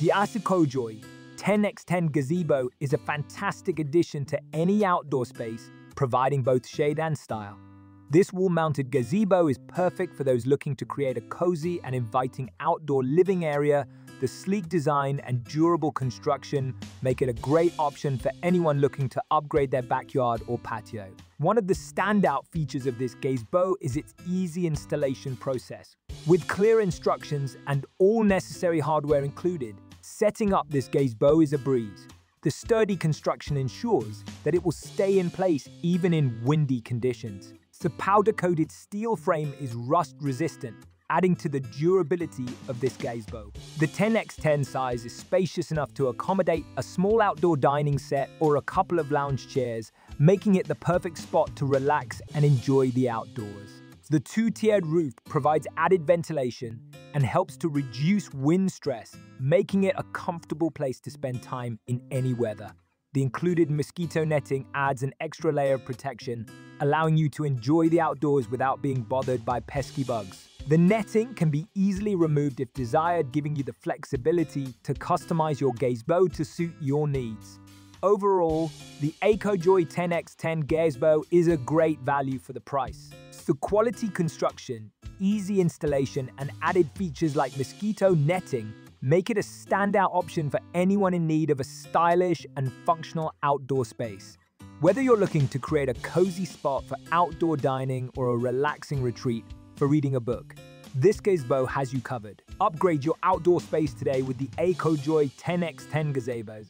The AECOJOY 10x10 gazebo is a fantastic addition to any outdoor space, providing both shade and style. This wall-mounted gazebo is perfect for those looking to create a cozy and inviting outdoor living area. The sleek design and durable construction make it a great option for anyone looking to upgrade their backyard or patio. One of the standout features of this gazebo is its easy installation process. With clear instructions and all necessary hardware included, setting up this gazebo is a breeze. The sturdy construction ensures that it will stay in place even in windy conditions. The powder-coated steel frame is rust-resistant, adding to the durability of this gazebo. The 10x10 size is spacious enough to accommodate a small outdoor dining set or a couple of lounge chairs, making it the perfect spot to relax and enjoy the outdoors. The two-tiered roof provides added ventilation and helps to reduce wind stress, making it a comfortable place to spend time in any weather. The included mosquito netting adds an extra layer of protection, allowing you to enjoy the outdoors without being bothered by pesky bugs. The netting can be easily removed if desired, giving you the flexibility to customize your gazebo to suit your needs. Overall, the AECOJOY 10x10 gazebo is a great value for the price. The quality construction, easy installation, and added features like mosquito netting make it a standout option for anyone in need of a stylish and functional outdoor space. Whether you're looking to create a cozy spot for outdoor dining or a relaxing retreat for reading a book, this gazebo has you covered. Upgrade your outdoor space today with the AECOJOY 10x10 gazebos.